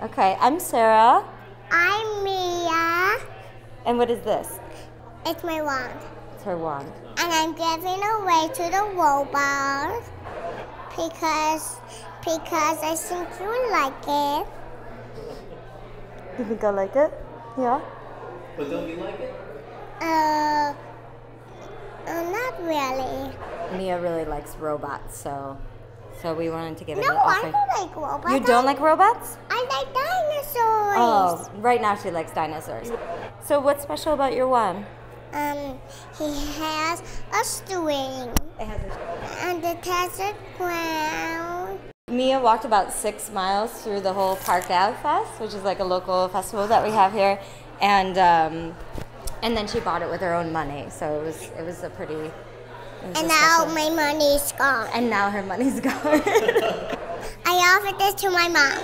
Okay, I'm Zarah. I'm Mia. And what is this? It's my wand. It's her wand. And I'm giving away to the robot because because I think you like it. You think I like it? Yeah. But don't you like it? Uh, uh not really. Mia really likes robots, so so we wanted to give it No, an I don't like robots. You don't like robots? Like dinosaurs. Oh, right now she likes dinosaurs. So what's special about your one? Um, he has a string It has a string. and it has a crown. Mia walked about six miles through the whole Park Ave Fest, which is like a local festival that we have here, and um, and then she bought it with her own money. So it was it was a pretty. was And a now my money's gone. and now her money's gone. I offered this to my mom.